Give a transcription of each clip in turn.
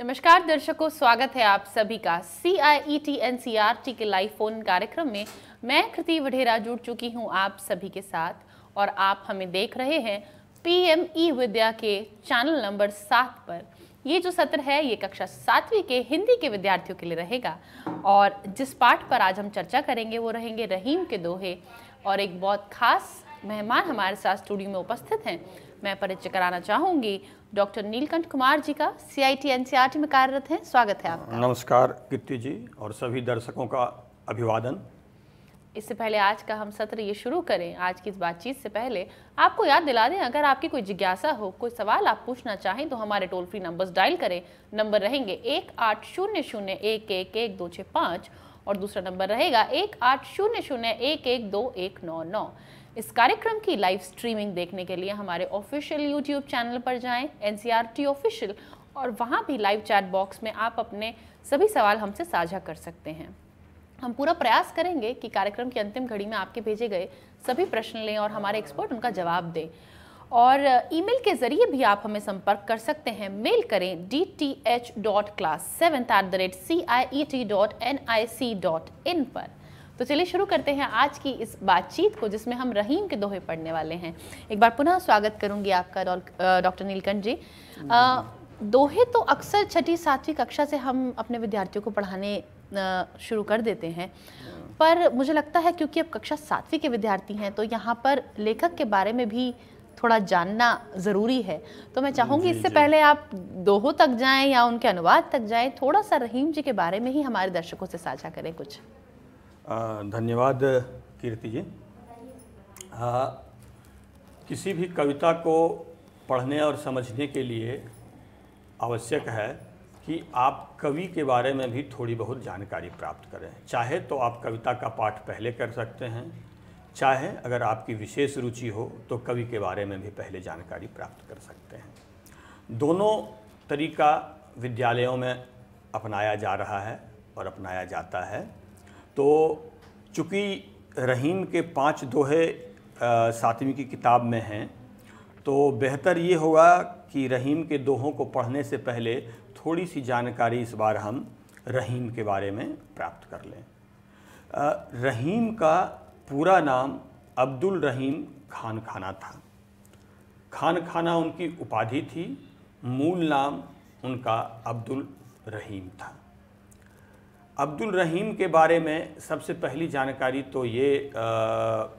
नमस्कार, दर्शकों, स्वागत है आप सभी का C I T N C R T live live फ़ोन कार्यक्रम में। मैं कृति वढेरा जुड़ चुकी हूँ आप सभी के साथ और आप हमें देख रहे हैं पी एम ई विद्या के चैनल नंबर सात पर। ये जो सत्र है, ये कक्षा सातवीं के हिंदी के विद्यार्थियों के लिए रहेगा और जिस पाठ पर आज हम चर्चा करेंगे, वो रहेंगे रहीम के दोहे। और एक बहुत खास मेहमान हमारे साथ स्टूडियो में उपस्थित हैं। मैं परिचय कराना चाहूँगी डॉक्टर नीलकंठ कुमार जी का C I T N C R T में कार्यरत हैं। स्वागत है आपका। नमस्कार कीर्ति जी और सभी दर्शकों का अभिवादन। इससे पहले आज का हम सत्र ये शुरू करें। आज की इस बातचीत से पहले आपको याद दिला दें अगर आपकी कोई जिज्ञासा हो कोई सवाल आप पूछना चाहें तो हमारे टोल फ्री नंबर्स डायल करें। नंबर रहेंगे एक आठ शून्य शून्य एक एक एक दो छः पाँच और दूसरा नंबर रहेगा एक आठ शून्य शून्य एक एक दो एक नौ नौ। इस कार्यक्रम की लाइव स्ट्रीमिंग देखने के लिए हमारे ऑफिशियल यूट्यूब चैनल पर जाएँ एन ऑफिशियल और वहाँ भी लाइव चैट बॉक्स में आप अपने सभी सवाल हमसे साझा कर सकते हैं। हम पूरा प्रयास करेंगे कि कार्यक्रम की अंतिम घड़ी में आपके भेजे गए सभी प्रश्न लें और हमारे एक्सपर्ट उनका जवाब दें। और ईमेल के ज़रिए भी आप हमें संपर्क कर सकते हैं। मेल करें D T H dot class seventh at the rate C I E T dot N I C dot in पर। तो चलिए शुरू करते हैं आज की इस बातचीत को जिसमें हम रहीम के दोहे पढ़ने वाले हैं। एक बार पुनः स्वागत करूँगी आपका डॉक्टर नीलकंठ जी। आ, दोहे तो अक्सर छठी सातवीं कक्षा से हम अपने विद्यार्थियों को पढ़ाने शुरू कर देते हैं। पर मुझे लगता है क्योंकि अब कक्षा सातवीं के विद्यार्थी हैं तो यहाँ पर लेखक के बारे में भी थोड़ा जानना ज़रूरी है। तो मैं चाहूँगी इससे पहले आप दोहों तक जाएँ या उनके अनुवाद तक जाएँ थोड़ा सा रहीम जी के बारे में ही हमारे दर्शकों से साझा करें कुछ। धन्यवाद कीर्ति जी। आ, किसी भी कविता को पढ़ने और समझने के लिए आवश्यक है कि आप कवि के बारे में भी थोड़ी बहुत जानकारी प्राप्त करें। चाहे तो आप कविता का पाठ पहले कर सकते हैं चाहे अगर आपकी विशेष रुचि हो तो कवि के बारे में भी पहले जानकारी प्राप्त कर सकते हैं। दोनों तरीका विद्यालयों में अपनाया जा रहा है और अपनाया जाता है। तो चूँकि रहीम के पाँच दोहे सातवीं की किताब में हैं तो बेहतर ये होगा कि रहीम के दोहों को पढ़ने से पहले थोड़ी सी जानकारी इस बार हम रहीम के बारे में प्राप्त कर लें। रहीम का पूरा नाम अब्दुल रहीम खान खाना था। खान खाना उनकी उपाधि थी, मूल नाम उनका अब्दुल रहीम था। अब्दुल रहीम के बारे में सबसे पहली जानकारी तो ये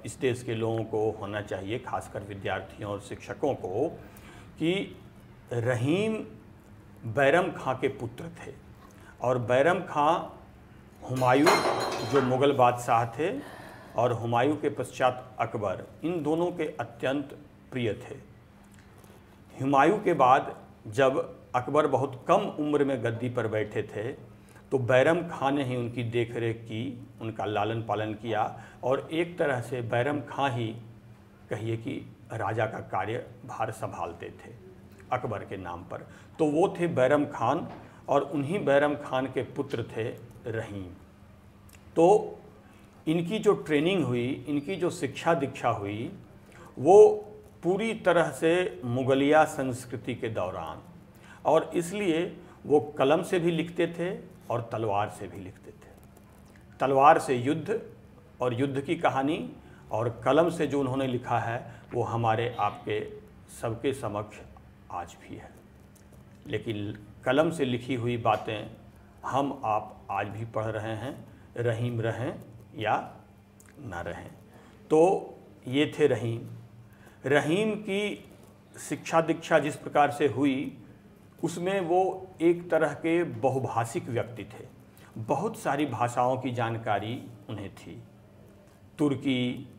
इस देश के लोगों को होना चाहिए, खासकर विद्यार्थियों और शिक्षकों को, कि रहीम बैरम खां के पुत्र थे। और बैरम खां हुमायूं, जो मुग़ल बादशाह थे, और हुमायूं के पश्चात अकबर, इन दोनों के अत्यंत प्रिय थे। हुमायूं के बाद जब अकबर बहुत कम उम्र में गद्दी पर बैठे थे तो बैरम खां ने ही उनकी देखरेख की, उनका लालन पालन किया और एक तरह से बैरम खां ही कहिए कि राजा का कार्य भार संभालते थे, अकबर के नाम पर। तो वो थे बैरम खान और उन्हीं बैरम खान के पुत्र थे रहीम। तो इनकी जो ट्रेनिंग हुई, इनकी जो शिक्षा दीक्षा हुई, वो पूरी तरह से मुगलिया संस्कृति के दौरान और इसलिए वो कलम से भी लिखते थे और तलवार से भी लिखते थे। तलवार से युद्ध और युद्ध की कहानी और कलम से जो उन्होंने लिखा है, वो हमारे आपके सबके समक्ष आज भी है। लेकिन कलम से लिखी हुई बातें हम आप आज भी पढ़ रहे हैं, रहीम रहें या ना रहें। तो ये थे रहीम। रहीम की शिक्षा दीक्षा जिस प्रकार से हुई उसमें वो एक तरह के बहुभाषिक व्यक्ति थे। बहुत सारी भाषाओं की जानकारी उन्हें थी। तुर्की,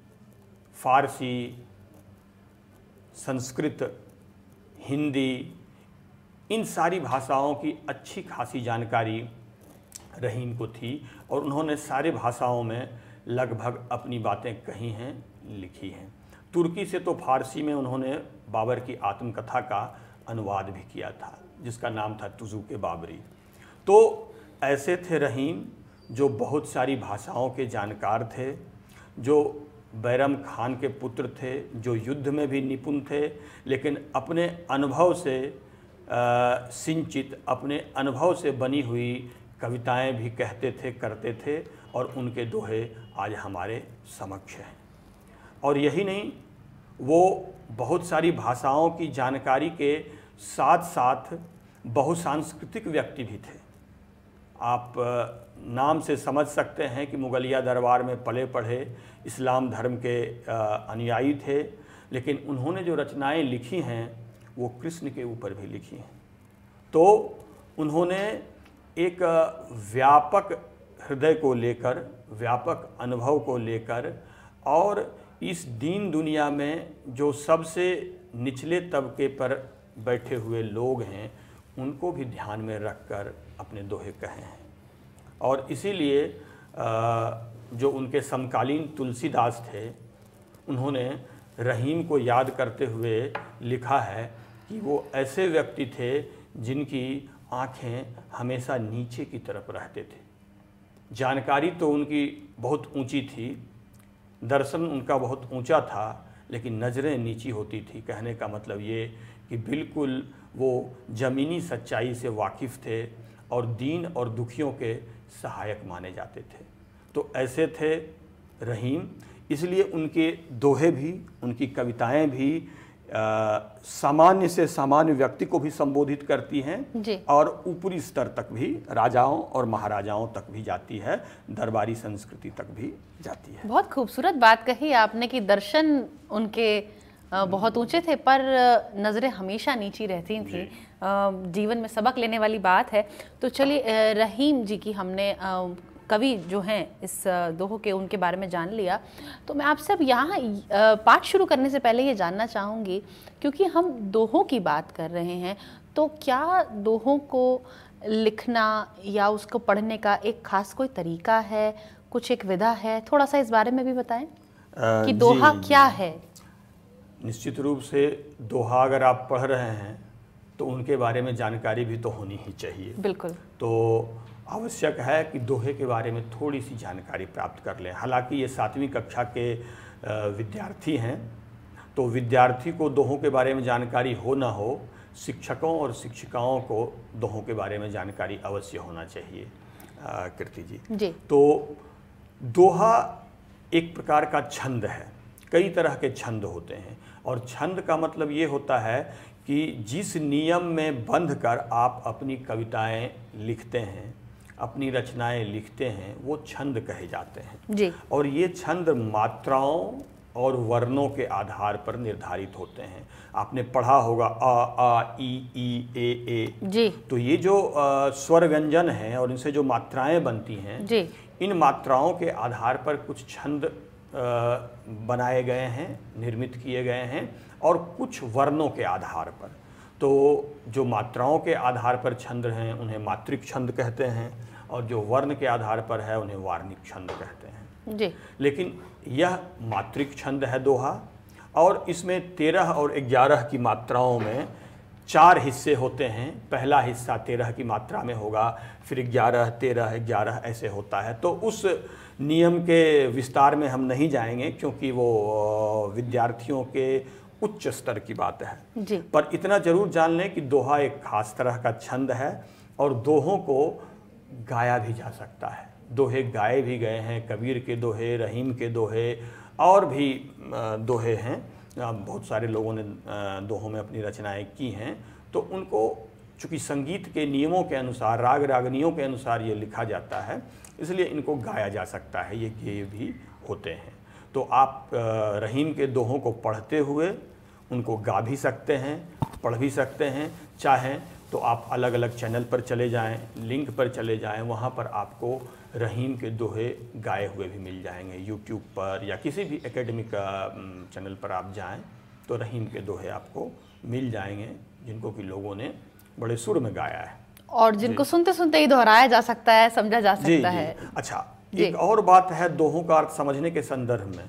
फारसी, संस्कृत, हिंदी, इन सारी भाषाओं की अच्छी खासी जानकारी रहीम को थी और उन्होंने सारे भाषाओं में लगभग अपनी बातें कही हैं, लिखी हैं। तुर्की से तो फारसी में उन्होंने बाबर की आत्मकथा का अनुवाद भी किया था। जिसका नाम था तुजू के बाबरी। तो ऐसे थे रहीम जो बहुत सारी भाषाओं के जानकार थे, जो बैरम खान के पुत्र थे, जो युद्ध में भी निपुण थे, लेकिन अपने अनुभव से सिंचित, अपने अनुभव से बनी हुई कविताएँ भी कहते थे, करते थे और उनके दोहे आज हमारे समक्ष हैं। और यही नहीं, वो बहुत सारी भाषाओं की जानकारी के साथ साथ बहुसांस्कृतिक व्यक्ति भी थे। आप नाम से समझ सकते हैं कि मुगलिया दरबार में पले पढ़े इस्लाम धर्म के अनुयायी थे, लेकिन उन्होंने जो रचनाएँ लिखी हैं, वो कृष्ण के ऊपर भी लिखी हैं। तो उन्होंने एक व्यापक हृदय को लेकर, व्यापक अनुभव को लेकर और इस दीन दुनिया में जो सबसे निचले तबके पर बैठे हुए लोग हैं उनको भी ध्यान में रखकर अपने दोहे कहे। हैं और इसीलिए जो उनके समकालीन तुलसीदास थे, उन्होंने रहीम को याद करते हुए लिखा है कि वो ऐसे व्यक्ति थे जिनकी आँखें हमेशा नीचे की तरफ़ रहते थे। जानकारी तो उनकी बहुत ऊँची थी, दर्शन उनका बहुत ऊँचा था, लेकिन नज़रें नीची होती थी। कहने का मतलब ये कि बिल्कुल वो ज़मीनी सच्चाई से वाकिफ़ थे और दीन और दुखियों के सहायक माने जाते थे। तो ऐसे थे रहीम इसलिए उनके दोहे भी उनकी कविताएँ भी सामान्य से सामान्य व्यक्ति को भी संबोधित करती हैं और ऊपरी स्तर तक भी राजाओं और महाराजाओं तक भी जाती है दरबारी संस्कृति तक भी जाती है। बहुत खूबसूरत बात कही आपने कि दर्शन उनके बहुत ऊँचे थे पर नज़रें हमेशा नीची रहती थी। जीवन में सबक लेने वाली बात है। तो चलिए रहीम जी की हमने कवि जो हैं इस दोहो के उनके बारे में जान लिया। तो मैं आपसे अब यहाँ पाठ शुरू करने से पहले ये जानना चाहूँगी क्योंकि हम दोहों की बात कर रहे हैं तो क्या दोहों को लिखना या उसको पढ़ने का एक खास कोई तरीका है कुछ एक विधा है? थोड़ा सा इस बारे में भी बताएँ कि दोहा क्या है? निश्चित रूप से दोहा अगर आप पढ़ रहे हैं तो उनके बारे में जानकारी भी तो होनी ही चाहिए। बिल्कुल। तो आवश्यक है कि दोहे के बारे में थोड़ी सी जानकारी प्राप्त कर लें। हालाँकि ये सातवीं कक्षा के विद्यार्थी हैं तो विद्यार्थी को दोहों के बारे में जानकारी हो ना हो शिक्षकों और शिक्षिकाओं को दोहों के बारे में जानकारी अवश्य होना चाहिए कीर्ति जी। जी। तो दोहा एक प्रकार का छंद है। कई तरह के छंद होते हैं। और छंद का मतलब ये होता है कि जिस नियम में बंध कर आप अपनी कविताएँ लिखते हैं अपनी रचनाएँ लिखते हैं वो छंद कहे जाते हैं। जी। और ये छंद मात्राओं और वर्णों के आधार पर निर्धारित होते हैं। आपने पढ़ा होगा अ आ ई ई ए ए। जी। तो ये जो अ, स्वर व्यंजन हैं और इनसे जो मात्राएँ बनती हैं जी। इन मात्राओं के आधार पर कुछ छंद बनाए गए हैं निर्मित किए गए हैं और कुछ वर्णों के आधार पर। तो जो मात्राओं के आधार पर छंद हैं उन्हें मात्रिक छंद कहते हैं और जो वर्ण के आधार पर है उन्हें वार्णिक छंद कहते हैं। जी। लेकिन यह मात्रिक छंद है दोहा और इसमें तेरह और ग्यारह की मात्राओं में चार हिस्से होते हैं। पहला हिस्सा तेरह की मात्रा में होगा फिर ग्यारह तेरह ग्यारह ऐसे होता है। तो उस नियम के विस्तार में हम नहीं जाएँगे क्योंकि वो विद्यार्थियों के उच्च स्तर की बात है। जी। पर इतना ज़रूर जान लें कि दोहा एक खास तरह का छंद है और दोहों को गाया भी जा सकता है। दोहे गाए भी गए हैं कबीर के दोहे रहीम के दोहे और भी दोहे हैं। बहुत सारे लोगों ने दोहों में अपनी रचनाएँ की हैं। तो उनको चूँकि संगीत के नियमों के अनुसार, राग रागनियों के अनुसार ये लिखा जाता है, इसलिए इनको गाया जा सकता है, ये गेय भी होते हैं। तो आप रहीम के दोहों को पढ़ते हुए उनको गा भी सकते हैं, पढ़ भी सकते हैं, चाहें तो आप अलग अलग चैनल पर चले जाएँ, लिंक पर चले जाएँ, वहाँ पर आपको रहीम के दोहे गाए हुए भी मिल जाएँगे। यूट्यूब पर या किसी भी एकेडमिक चैनल पर आप जाएँ तो रहीम के दोहे आपको मिल जाएँगे, जिनको कि लोगों ने बड़े सुर में गाया है। और जिनको सुनते सुनते ही दोहराया जा सकता है समझा जा सकता जी। है। अच्छा जी। एक और बात है दोहों का अर्थ समझने के संदर्भ में।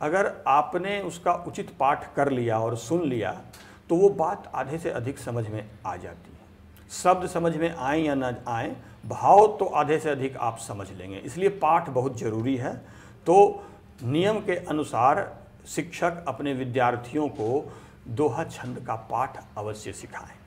अगर आपने उसका उचित पाठ कर लिया और सुन लिया तो वो बात आधे से अधिक समझ में आ जाती है। शब्द समझ में आए या ना आए भाव तो आधे से अधिक आप समझ लेंगे। इसलिए पाठ बहुत ज़रूरी है। तो नियम के अनुसार शिक्षक अपने विद्यार्थियों को दोहा छंद का पाठ अवश्य सिखाएँ।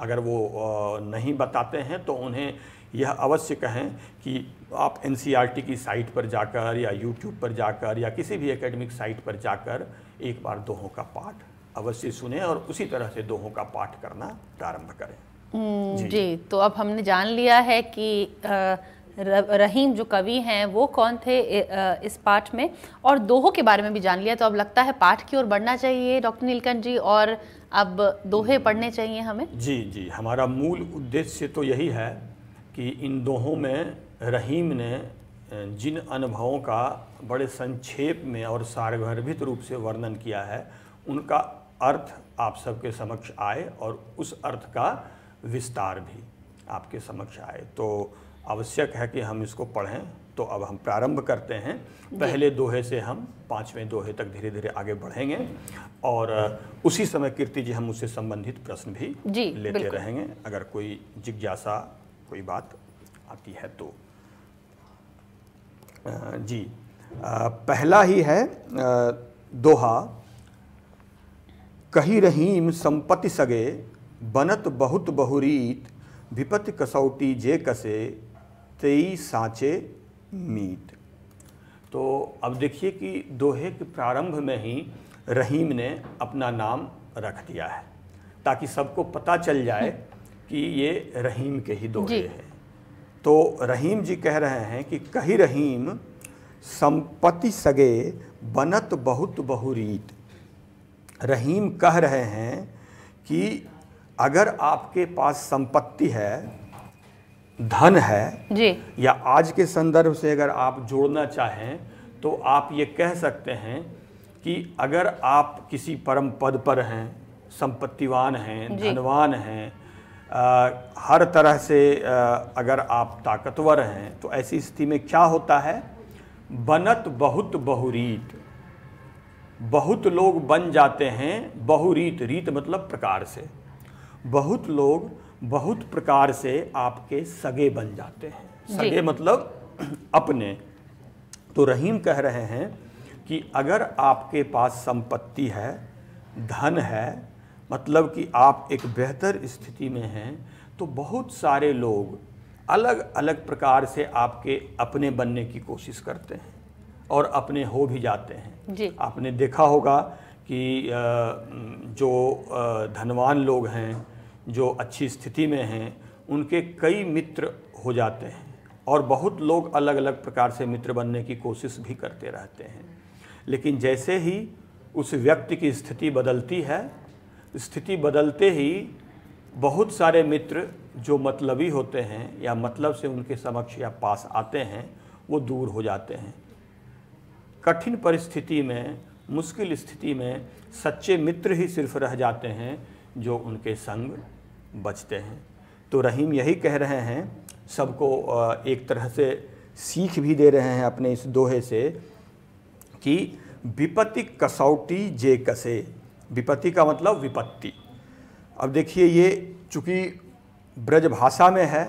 अगर वो नहीं बताते हैं तो उन्हें यह अवश्य कहें कि आप एन की साइट पर जाकर या यूट्यूब पर जाकर या किसी भी एकेडमिक साइट पर जाकर एक बार दोहों का पाठ अवश्य सुने और उसी तरह से दोहों का पाठ करना प्रारंभ करें हम्म, जी। जी तो अब हमने जान लिया है कि रहीम जो कवि हैं वो कौन थे इस पाठ में और दोहों के बारे में भी जान लिया तो अब लगता है पाठ की ओर बढ़ना चाहिए डॉक्टर नीलकंठ जी और अब दोहे पढ़ने चाहिए हमें। जी जी। हमारा मूल उद्देश्य तो यही है कि इन दोहों में रहीम ने जिन अनुभवों का बड़े संक्षेप में और सारगर्भित रूप से वर्णन किया है, उनका अर्थ आप सबके समक्ष आए और उस अर्थ का विस्तार भी आपके समक्ष आए। तो आवश्यक है कि हम इसको पढ़ें। तो अब हम प्रारंभ करते हैं। पहले दोहे से हम पाँचवें दोहे तक धीरे धीरे आगे बढ़ेंगे और उसी समय कीर्ति जी हम उससे संबंधित प्रश्न भी जी, लेते रहेंगे। अगर कोई जिज्ञासा कोई बात आती है तो। जी पहला ही है दोहा कही रहीम संपत्ति सगे बनत बहुत बहुरीत विपत्ति कसौटी जे कसे तेई सांचे मीत तो अब देखिए कि दोहे के प्रारंभ में ही रहीम ने अपना नाम रख दिया है ताकि सबको पता चल जाए कि ये रहीम के ही दोहे हैं। तो रहीम जी कह रहे हैं कि कही रहीम संपत्ति सगे बनत बहुत बहुरीत। रहीम कह रहे हैं कि अगर आपके पास संपत्ति है धन है जी। या आज के संदर्भ से अगर आप जोड़ना चाहें तो आप ये कह सकते हैं कि अगर आप किसी परम पद पर हैं संपत्तिवान हैं धनवान हैं हर तरह से अ, अगर आप ताकतवर हैं तो ऐसी स्थिति में क्या होता है? बनत बहुत बहुरीत। बहुत लोग बन जाते हैं बहुरीत रीत मतलब प्रकार से। बहुत लोग बहुत प्रकार से आपके सगे बन जाते हैं। सगे मतलब अपने। तो रहीम कह रहे हैं कि अगर आपके पास संपत्ति है धन है मतलब कि आप एक बेहतर स्थिति में हैं तो बहुत सारे लोग अलग अलग प्रकार से आपके अपने बनने की कोशिश करते हैं और अपने हो भी जाते हैं। जी। आपने देखा होगा कि जो धनवान लोग हैं जो अच्छी स्थिति में हैं, उनके कई मित्र हो जाते हैं और बहुत लोग अलग अलग प्रकार से मित्र बनने की कोशिश भी करते रहते हैं। लेकिन जैसे ही उस व्यक्ति की स्थिति बदलती है, स्थिति बदलते ही बहुत सारे मित्र जो मतलबी होते हैं या मतलब से उनके समक्ष या पास आते हैं, वो दूर हो जाते हैं। कठिन परिस्थिति में, मुश्किल स्थिति में सच्चे मित्र ही सिर्फ़ रह जाते हैं जो उनके संग बचते हैं। तो रहीम यही कह रहे हैं सबको एक तरह से सीख भी दे रहे हैं अपने इस दोहे से कि विपत्ति कसौटी जे कसे। विपत्ति का मतलब विपत्ति। अब देखिए ये चूँकि ब्रज भाषा में है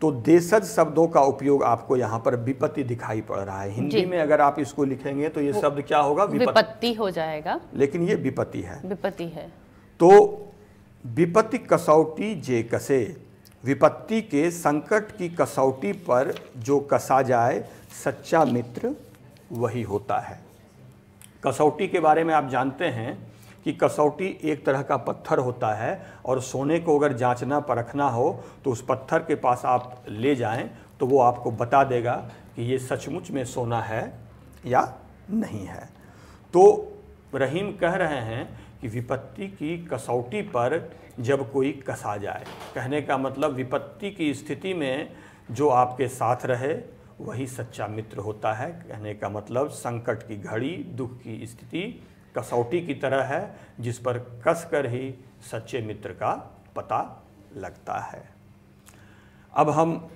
तो देशज शब्दों का उपयोग आपको यहाँ पर विपत्ति दिखाई पड़ रहा है। हिंदी में अगर आप इसको लिखेंगे तो ये शब्द क्या होगा? विपत्ति। विपत्ति हो जाएगा। लेकिन ये विपत्ति है। विपत्ति है। तो विपत्ति कसौटी जे कसे। विपत्ति के संकट की कसौटी पर जो कसा जाए, सच्चा मित्र वही होता है। कसौटी के बारे में आप जानते हैं कि कसौटी एक तरह का पत्थर होता है और सोने को अगर जांचना परखना हो तो उस पत्थर के पास आप ले जाएँ तो वो आपको बता देगा कि ये सचमुच में सोना है या नहीं है। तो रहीम कह रहे हैं कि विपत्ति की कसौटी पर जब कोई कसा जाए। कहने का मतलब विपत्ति की स्थिति में जो आपके साथ रहे वही सच्चा मित्र होता है। कहने का मतलब संकट की घड़ी दुख की स्थिति कसौटी की तरह है जिस पर कस कर ही सच्चे मित्र का पता लगता है। अब हम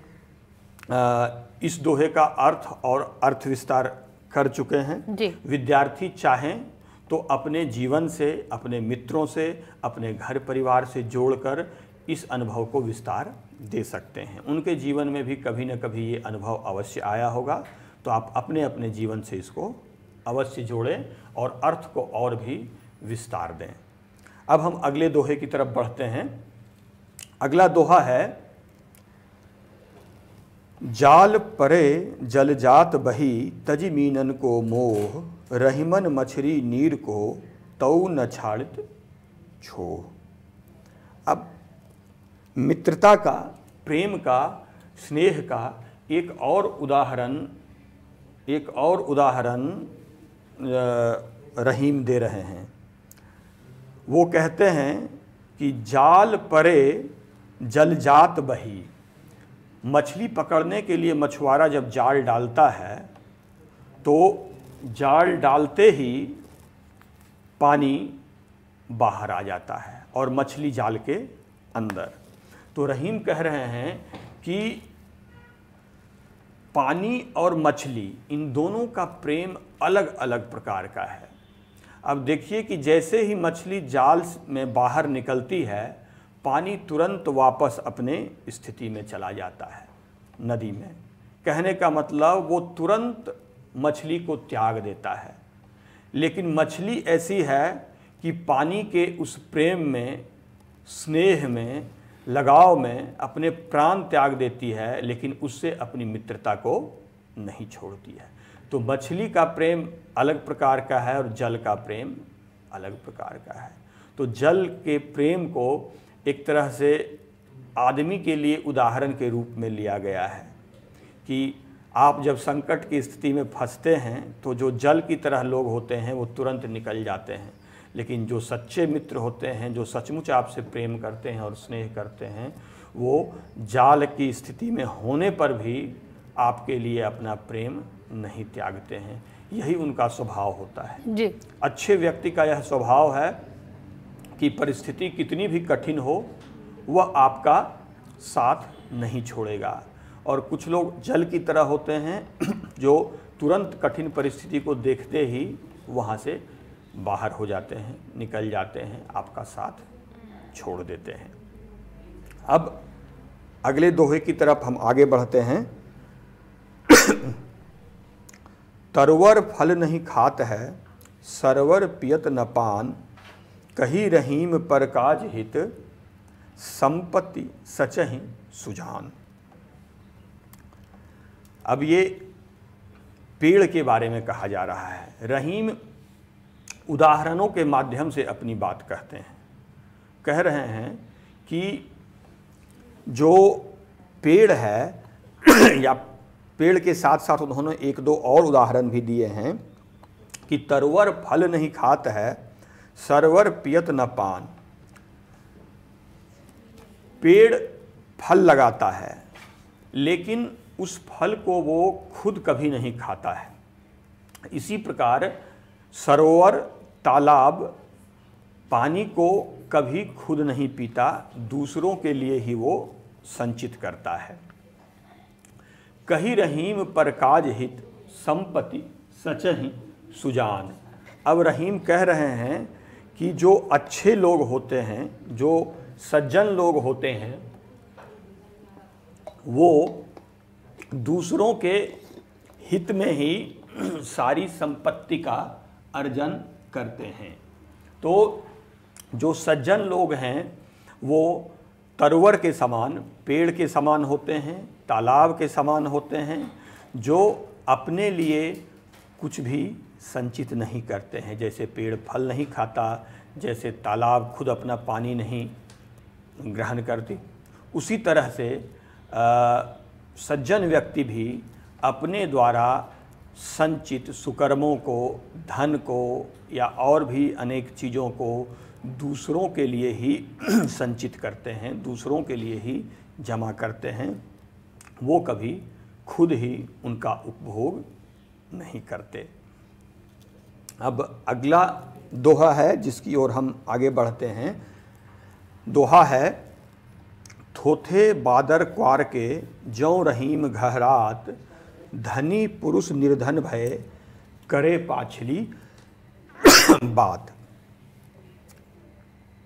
इस दोहे का अर्थ और अर्थ विस्तार कर चुके हैं। जी। विद्यार्थी चाहें तो अपने जीवन से, अपने मित्रों से, अपने घर परिवार से जोड़कर इस अनुभव को विस्तार दे सकते हैं। उनके जीवन में भी कभी न कभी ये अनुभव अवश्य आया होगा। तो आप अपने अपने जीवन से इसको अवश्य जोड़ें और अर्थ को और भी विस्तार दें। अब हम अगले दोहे की तरफ़ बढ़ते हैं। अगला दोहा है, जाल परे जल जात बही तजी मीनन को मोह रहीमन मछरी नीर को तऊ न छाड़ित छो। अब मित्रता का, प्रेम का, स्नेह का एक और उदाहरण, एक और उदाहरण रहीम दे रहे हैं। वो कहते हैं कि जाल परे जल जात बही। मछली पकड़ने के लिए मछुआरा जब जाल डालता है तो जाल डालते ही पानी बाहर आ जाता है और मछली जाल के अंदर। तो रहीम कह रहे हैं कि पानी और मछली, इन दोनों का प्रेम अलग अलग प्रकार का है। अब देखिए कि जैसे ही मछली जाल में बाहर निकलती है, पानी तुरंत वापस अपने स्थिति में चला जाता है, नदी में। कहने का मतलब वो तुरंत मछली को त्याग देता है। लेकिन मछली ऐसी है कि पानी के उस प्रेम में, स्नेह में, लगाव में अपने प्राण त्याग देती है, लेकिन उससे अपनी मित्रता को नहीं छोड़ती है। तो मछली का प्रेम अलग प्रकार का है और जल का प्रेम अलग प्रकार का है। तो जल के प्रेम को एक तरह से आदमी के लिए उदाहरण के रूप में लिया गया है कि आप जब संकट की स्थिति में फंसते हैं तो जो जल की तरह लोग होते हैं वो तुरंत निकल जाते हैं। लेकिन जो सच्चे मित्र होते हैं जो सचमुच आपसे प्रेम करते हैं और स्नेह करते हैं वो जाल की स्थिति में होने पर भी आपके लिए अपना प्रेम नहीं त्यागते हैं। यही उनका स्वभाव होता है। जी। अच्छे व्यक्ति का यह स्वभाव है कि परिस्थिति कितनी भी कठिन हो वह आपका साथ नहीं छोड़ेगा। और कुछ लोग जल की तरह होते हैं, जो तुरंत कठिन परिस्थिति को देखते ही वहाँ से बाहर हो जाते हैं, निकल जाते हैं, आपका साथ छोड़ देते हैं। अब अगले दोहे की तरफ़ हम आगे बढ़ते हैं। तरवर फल नहीं खात है, सरवर पियत न पान, कही रहीम पर काज हित, संपत्ति सचहि सुजान। अब ये पेड़ के बारे में कहा जा रहा है। रहीम उदाहरणों के माध्यम से अपनी बात कहते हैं। कह रहे हैं कि जो पेड़ है, या पेड़ के साथ साथ उन्होंने एक दो और उदाहरण भी दिए हैं कि तरवर फल नहीं खात है, सरवर पियत न पान। पेड़ फल लगाता है, लेकिन उस फल को वो खुद कभी नहीं खाता है। इसी प्रकार सरोवर, तालाब पानी को कभी खुद नहीं पीता, दूसरों के लिए ही वो संचित करता है। कही रहीम पर काज हित, संपत्ति सच ही सुजान। अब रहीम कह रहे हैं कि जो अच्छे लोग होते हैं, जो सज्जन लोग होते हैं, वो दूसरों के हित में ही सारी संपत्ति का अर्जन करते हैं। तो जो सज्जन लोग हैं वो तरवर के समान पेड़ के समान होते हैं तालाब के समान होते हैं जो अपने लिए कुछ भी संचित नहीं करते हैं। जैसे पेड़ फल नहीं खाता जैसे तालाब खुद अपना पानी नहीं ग्रहण करती। उसी तरह से आ, सज्जन व्यक्ति भी अपने द्वारा संचित सुकर्मों को, धन को या और भी अनेक चीज़ों को दूसरों के लिए ही संचित करते हैं, दूसरों के लिए ही जमा करते हैं, वो कभी खुद ही उनका उपभोग नहीं करते। अब अगला दोहा है जिसकी ओर हम आगे बढ़ते हैं। दोहा है, थोथे बादर क्वार के जौ रहीम घहरात धनी पुरुष निर्धन भय करे पाछली बात।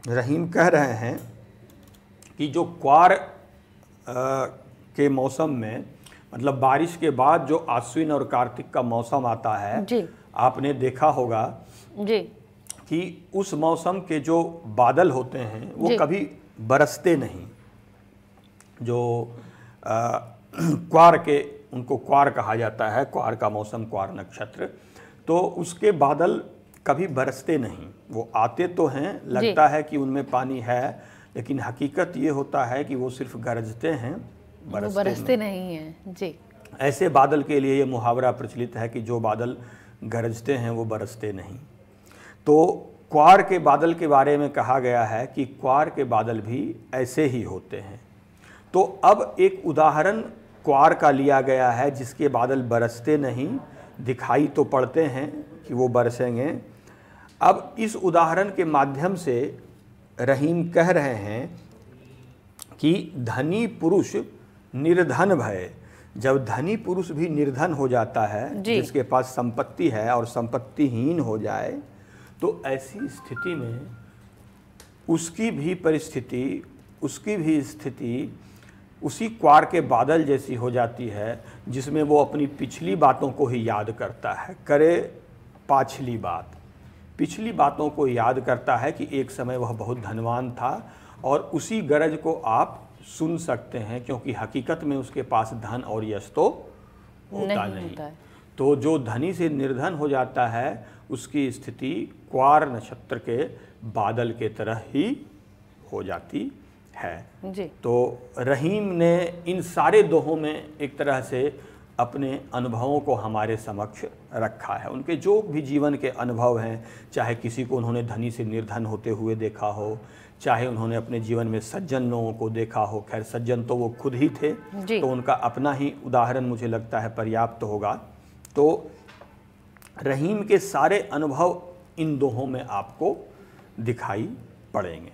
रहीम कह रहे हैं कि जो क्वार के मौसम में मतलब बारिश के बाद जो आश्विन और कार्तिक का मौसम आता है जी। आपने देखा होगा जी। कि उस मौसम के जो बादल होते हैं वो कभी बरसते नहीं। जो क्वार के उनको क्वार कहा जाता है क्वार का मौसम क्वार नक्षत्र। तो उसके बादल कभी बरसते नहीं। वो आते तो हैं लगता है कि उनमें पानी है लेकिन हकीकत ये होता है कि वो सिर्फ़ गरजते हैं बरसते, बरसते नहीं हैं जी। ऐसे बादल के लिए ये मुहावरा प्रचलित है कि जो बादल गरजते हैं वो बरसते नहीं। तो क्वार के बादल के बारे में कहा गया है कि क्वार के बादल भी ऐसे ही होते हैं। तो अब एक उदाहरण क्वार का लिया गया है जिसके बादल बरसते नहीं दिखाई तो पड़ते हैं कि वो बरसेंगे। अब इस उदाहरण के माध्यम से रहीम कह रहे हैं कि धनी पुरुष निर्धन भय। जब धनी पुरुष भी निर्धन हो जाता है जिसके पास संपत्ति है और संपत्तिहीन हो जाए तो ऐसी स्थिति में उसकी भी परिस्थिति उसकी भी स्थिति उसी क्वार के बादल जैसी हो जाती है जिसमें वो अपनी पिछली बातों को ही याद करता है करे पाछली बात पिछली बातों को याद करता है कि एक समय वह बहुत धनवान था और उसी गरज को आप सुन सकते हैं क्योंकि हकीकत में उसके पास धन और यश तो होता नहीं, नहीं। होता। तो जो धनी से निर्धन हो जाता है उसकी स्थिति क्वार नक्षत्र के बादल के तरह ही हो जाती है। जी। तो रहीम ने इन सारे दोहों में एक तरह से अपने अनुभवों को हमारे समक्ष रखा है। उनके जो भी जीवन के अनुभव हैं चाहे किसी को उन्होंने धनी से निर्धन होते हुए देखा हो चाहे उन्होंने अपने जीवन में सज्जन लोगों को देखा हो खैर सज्जन तो वो खुद ही थे। तो उनका अपना ही उदाहरण मुझे लगता है पर्याप्त तो होगा। तो रहीम के सारे अनुभव इन दोहों में आपको दिखाई पड़ेंगे।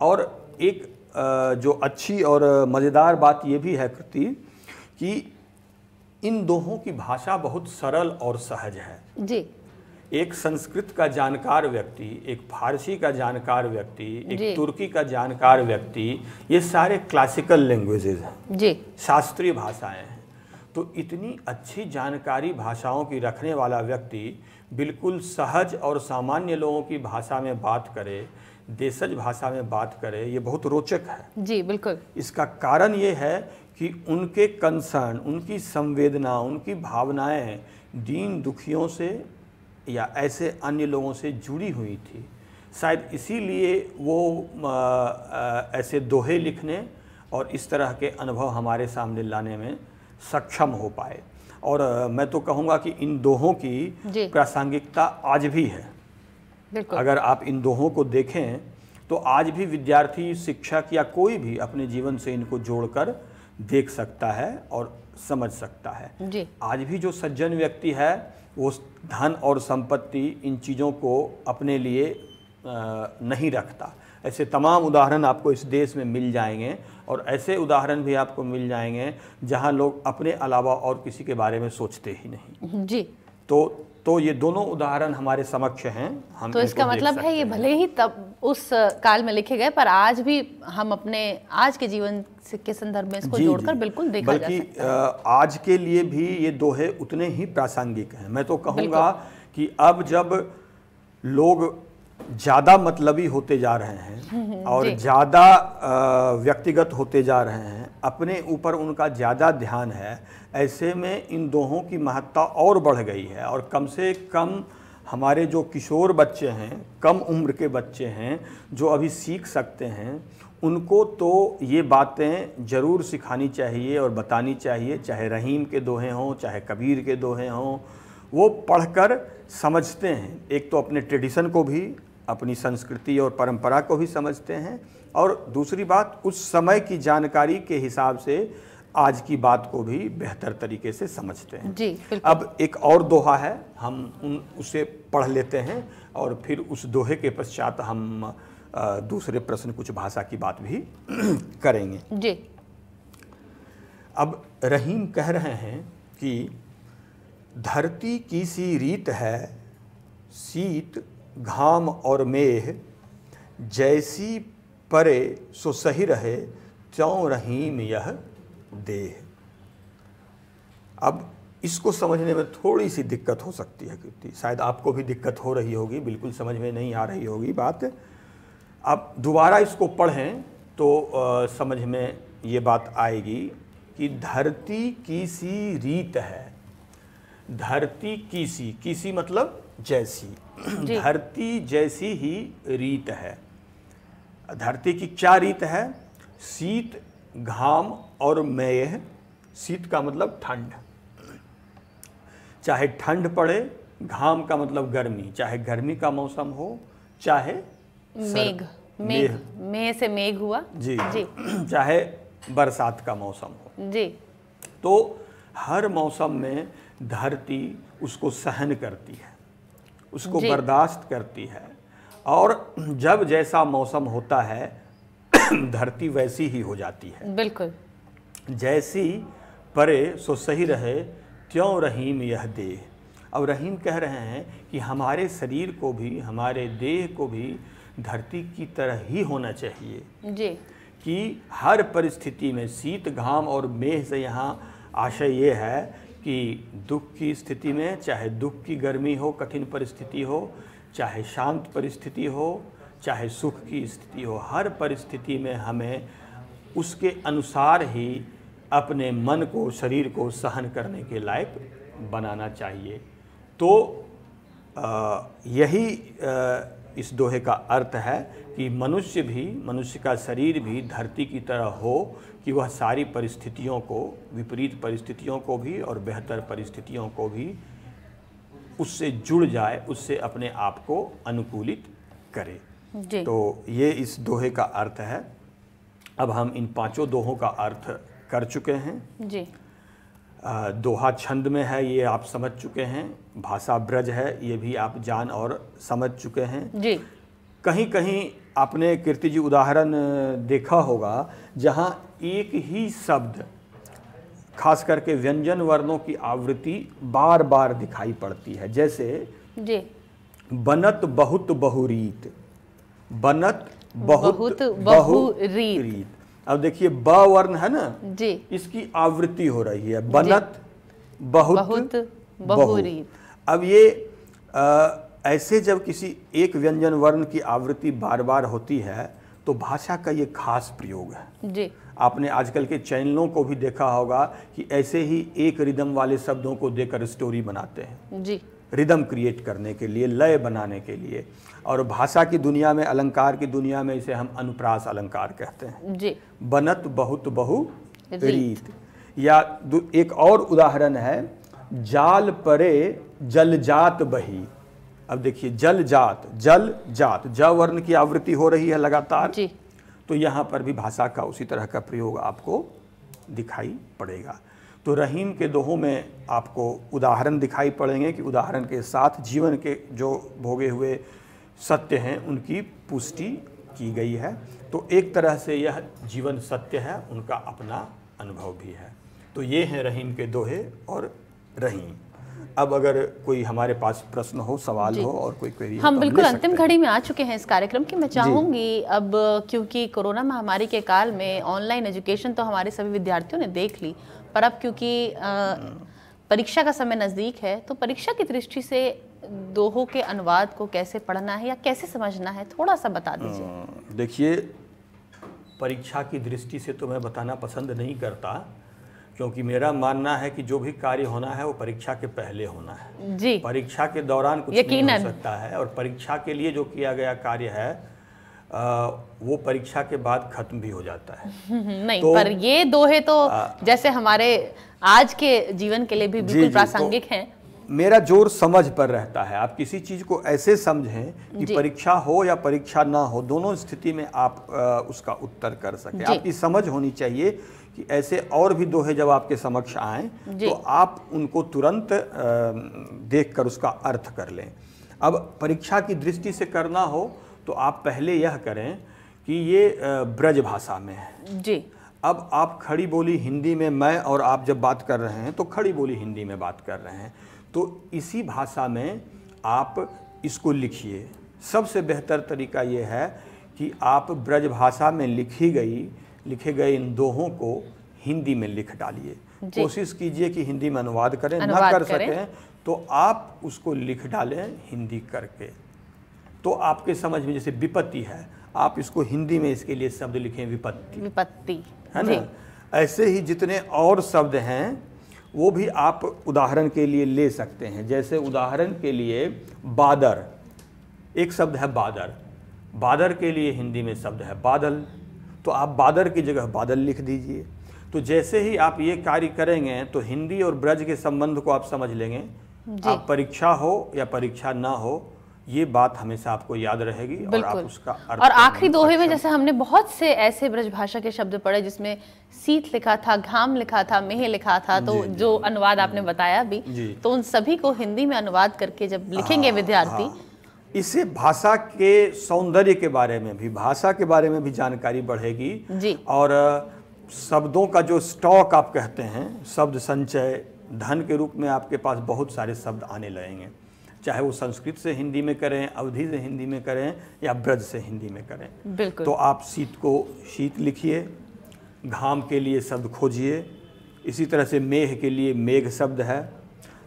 और एक जो अच्छी और मज़ेदार बात ये भी है कृति कि इन दोहों की भाषा बहुत सरल और सहज है। जी। एक संस्कृत का जानकार व्यक्ति एक फारसी का जानकार व्यक्ति एक तुर्की का जानकार व्यक्ति ये सारे क्लासिकल लैंग्वेजेज हैं। जी। शास्त्रीय भाषाएँ हैं। तो इतनी अच्छी जानकारी भाषाओं की रखने वाला व्यक्ति बिल्कुल सहज और सामान्य लोगों की भाषा में बात करे देशज भाषा में बात करें ये बहुत रोचक है। जी बिल्कुल। इसका कारण ये है कि उनके कंसर्न उनकी संवेदना उनकी भावनाएँ दीन दुखियों से या ऐसे अन्य लोगों से जुड़ी हुई थी। शायद इसीलिए वो आ, आ, ऐसे दोहे लिखने और इस तरह के अनुभव हमारे सामने लाने में सक्षम हो पाए। और मैं तो कहूँगा कि इन दोहों की प्रासंगिकता आज भी है। अगर आप इन दोहों को देखें तो आज भी विद्यार्थी शिक्षक या कोई भी अपने जीवन से इनको जोड़कर देख सकता है और समझ सकता है। जी। आज भी जो सज्जन व्यक्ति है वो धन और संपत्ति इन चीज़ों को अपने लिए नहीं रखता। ऐसे तमाम उदाहरण आपको इस देश में मिल जाएँगे और ऐसे उदाहरण भी आपको मिल जाएँगे जहाँ लोग अपने अलावा और किसी के बारे में सोचते ही नहीं। जी। तो तो ये दोनों उदाहरण हमारे समक्ष हैं हम तो इसका मतलब है ये भले ही तब उस काल में लिखे गए पर आज भी हम अपने आज के जीवन के संदर्भ में इसको जोड़कर बिल्कुल देखा बल्कि आज के लिए भी ये दोहे उतने ही प्रासंगिक हैं। मैं तो कहूँगा कि अब जब लोग ज़्यादा मतलबी होते जा रहे हैं और ज़्यादा व्यक्तिगत होते जा रहे हैं अपने ऊपर उनका ज़्यादा ध्यान है ऐसे में इन दोहों की महत्ता और बढ़ गई है। और कम से कम हमारे जो किशोर बच्चे हैं कम उम्र के बच्चे हैं जो अभी सीख सकते हैं उनको तो ये बातें ज़रूर सिखानी चाहिए और बतानी चाहिए चाहे रहीम के दोहे हों चाहे कबीर के दोहे हों। वो पढ़कर समझते हैं। एक तो अपने ट्रेडिशन को भी अपनी संस्कृति और परंपरा को भी समझते हैं। और दूसरी बात उस समय की जानकारी के हिसाब से आज की बात को भी बेहतर तरीके से समझते हैं। जी अब एक और दोहा है हम उन उसे पढ़ लेते हैं और फिर उस दोहे के पश्चात हम दूसरे प्रश्न कुछ भाषा की बात भी करेंगे। जी। अब रहीम कह रहे हैं कि धरती की सी रीत है शीत घाम और मेह जैसी परे सो सही रहे त्यों रहीम यह देह। अब इसको समझने में थोड़ी सी दिक्कत हो सकती है क्योंकि शायद आपको भी दिक्कत हो रही होगी बिल्कुल समझ में नहीं आ रही होगी बात। आप दोबारा इसको पढ़ें तो आ, समझ में ये बात आएगी कि धरती की सी रीत है। धरती की सी किसी मतलब जैसी। धरती जैसी ही रीत है। धरती की क्या रीत है? शीत घाम और मेह शीत का मतलब ठंड। चाहे ठंड पड़े घाम का मतलब गर्मी। चाहे गर्मी का मौसम हो चाहे मेघ। मेघ। मेघ। से मेघ हुआ। जी। जी। चाहे बरसात का मौसम हो। जी। तो हर मौसम में धरती उसको सहन करती है। उसको बर्दाश्त करती है। और जब जैसा मौसम होता है धरती वैसी ही हो जाती है। बिल्कुल। जैसी परे सो सही रहे त्यों रहीम यह देह। अब रहीम कह रहे हैं कि हमारे शरीर को भी हमारे देह को भी धरती की तरह ही होना चाहिए। जी। कि हर परिस्थिति में शीत घाम और मेह से यहाँ आशय ये है कि दुख की स्थिति में चाहे दुख की गर्मी हो कठिन परिस्थिति हो चाहे शांत परिस्थिति हो चाहे सुख की स्थिति हो हर परिस्थिति में हमें उसके अनुसार ही अपने मन को शरीर को सहन करने के लायक बनाना चाहिए। तो अ, यही अ, इस दोहे का अर्थ है कि मनुष्य भी मनुष्य का शरीर भी धरती की तरह हो कि वह सारी परिस्थितियों को विपरीत परिस्थितियों को भी और बेहतर परिस्थितियों को भी उससे जुड़ जाए उससे अपने आप को अनुकूलित करे। जी। तो ये इस दोहे का अर्थ है। अब हम इन पाँचों दोहों का अर्थ कर चुके हैं। जी। अ, दोहा छंद में है ये आप समझ चुके हैं। भाषा ब्रज है ये भी आप जान और समझ चुके हैं। जी। कहीं कहीं आपने कीर्ति जी उदाहरण देखा होगा जहाँ एक ही शब्द खास करके व्यंजन वर्णों की आवृत्ति बार बार दिखाई पड़ती है। जैसे जी। बनत बहुत बहुरीत बनत बहुत, बहुत बहुरीत। बहुरीत। अब देखिए ब वर्ण है ना? जी। इसकी आवृत्ति हो रही है। बनत बहुत बहुत बहु। बहुरीत। अब ये अ, ऐसे जब किसी एक व्यंजन वर्ण की आवृत्ति बार बार होती है तो भाषा का ये खास प्रयोग है। जी। आपने आजकल के चैनलों को भी देखा होगा कि ऐसे ही एक रिदम वाले शब्दों को देकर स्टोरी बनाते हैं। जी। रिदम क्रिएट करने के लिए लय बनाने के लिए। और भाषा की दुनिया में अलंकार की दुनिया में इसे हम अनुप्रास अलंकार कहते हैं। जी। बनत बहुत बहु रीत। या एक और उदाहरण है जाल परे जल जात बही। अब देखिए जल जात जल जात ज वर्ण की आवृत्ति हो रही है लगातार। जी। तो यहाँ पर भी भाषा का उसी तरह का प्रयोग आपको दिखाई पड़ेगा। तो रहीम के दोहों में आपको उदाहरण दिखाई पड़ेंगे कि उदाहरण के साथ जीवन के जो भोगे हुए सत्य हैं उनकी पुष्टि की गई है। तो एक तरह से यह जीवन सत्य है उनका अपना अनुभव भी है। तो ये हैं रहीम के दोहे और रहीम। अब अगर कोई हमारे पास प्रश्न हो सवाल हो और कोई क्वेरी हम तो बिल्कुल अंतिम घड़ी में आ चुके हैं इस कार्यक्रम की। मैं चाहूँगी अब क्योंकि कोरोना महामारी के काल में ऑनलाइन एजुकेशन तो हमारे सभी विद्यार्थियों ने देख ली पर अब क्योंकि परीक्षा का समय नज़दीक है तो परीक्षा की दृष्टि से दोहों के अनुवाद को कैसे पढ़ना है या कैसे समझना है थोड़ा सा बता दीजिए। देखिए परीक्षा की दृष्टि से तो मैं बताना पसंद नहीं करता क्योंकि मेरा मानना है कि जो भी कार्य होना है वो परीक्षा के पहले होना है। जी। परीक्षा के दौरान कुछ नहीं हो सकता है और परीक्षा के लिए जो किया गया कार्य है अ, वो परीक्षा के बाद खत्म भी हो जाता है। नहीं तो- पर ये दोहे तो आ, जैसे हमारे आज के जीवन के लिए भी बिल्कुल प्रासंगिक तो हैं। मेरा ज़ोर समझ पर रहता है। आप किसी चीज़ को ऐसे समझें कि परीक्षा हो या परीक्षा ना हो दोनों स्थिति में आप अ, उसका उत्तर कर सकें। आपकी समझ होनी चाहिए कि ऐसे और भी दोहे जब आपके समक्ष आएँ। तो आप उनको तुरंत अ, देखकर उसका अर्थ कर लें। अब परीक्षा की दृष्टि से करना हो तो आप पहले यह करें कि ये ब्रज भाषा में है। जी। अब आप खड़ी बोली हिंदी में मैं और आप जब बात कर रहे हैं तो खड़ी बोली हिंदी में बात कर रहे हैं। तो इसी भाषा में आप इसको लिखिए। सबसे बेहतर तरीका ये है कि आप ब्रज भाषा में लिखी गई लिखे गए इन दोहों को हिंदी में लिख डालिए। कोशिश कीजिए कि हिंदी में अनुवाद करें ना कर करें। सकें तो आप उसको लिख डालें हिंदी करके। तो आपके समझ में जैसे विपत्ति है आप इसको हिंदी में इसके लिए शब्द लिखें विपत्ति। विपत्ति। है ना? ऐसे ही जितने और शब्द हैं वो भी आप उदाहरण के लिए ले सकते हैं। जैसे उदाहरण के लिए बादर। एक शब्द है बादर। बादर के लिए हिंदी में शब्द है बादल। तो आप बादर की जगह बादल लिख दीजिए। तो जैसे ही आप ये कार्य करेंगे तो हिंदी और ब्रज के संबंध को आप समझ लेंगे। आप परीक्षा हो या परीक्षा ना हो ये बात हमेशा आपको याद रहेगी और आप उसका अर्थ और आखिरी दोहे में जैसे हमने बहुत से ऐसे ब्रज भाषा के शब्द पढ़े जिसमें सीत लिखा था घाम लिखा था मेह लिखा था तो जी, अनुवाद आपने बताया भी तो उन सभी को हिंदी में अनुवाद करके जब लिखेंगे विद्यार्थी हाँ। इससे भाषा के सौंदर्य के बारे में भी भाषा के बारे में भी जानकारी बढ़ेगी। जी। और शब्दों का जो स्टॉक आप कहते हैं शब्द संचय धन के रूप में आपके पास बहुत सारे शब्द आने लगेंगे। चाहे वो संस्कृत से हिंदी में करें अवधि से हिंदी में करें या ब्रज से हिंदी में करें। बिल्कुल। तो आप शीत को शीत लिखिए घाम के लिए शब्द खोजिए इसी तरह से मेघ के लिए मेघ शब्द है।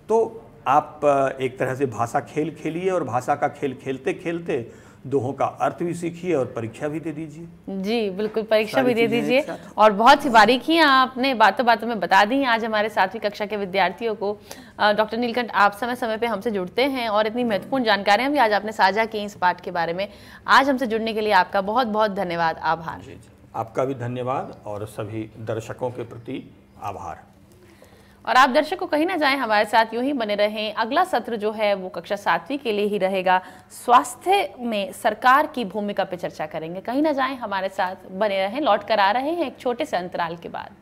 तो आप एक तरह से भाषा खेल खेलिए और भाषा का खेल खेलते खेलते दोहों का अर्थ भी सीखिए और परीक्षा भी दे दीजिए। जी बिल्कुल परीक्षा भी दे दीजिए। और बहुत सी बारीकियाँ आपने बातों बातों में बता दी आज हमारे सातवीं कक्षा के विद्यार्थियों को डॉक्टर नीलकंठ आप समय समय पे हमसे जुड़ते हैं और इतनी महत्वपूर्ण जानकारियाँ भी आज आपने साझा की इस पाठ के बारे में। आज हमसे जुड़ने के लिए आपका बहुत बहुत धन्यवाद। आभार। आपका भी धन्यवाद और सभी दर्शकों के प्रति आभार। और आप दर्शकों, कहीं ना जाएँ, हमारे साथ यूँ ही बने रहें। अगला सत्र जो है, वो कक्षा सातवीं के लिए ही रहेगा। स्वास्थ्य में सरकार की भूमिका पर चर्चा करेंगे। कहीं ना जाएँ, हमारे साथ बने रहें लौट कर आ रहे हैं एक छोटे से अंतराल के बाद।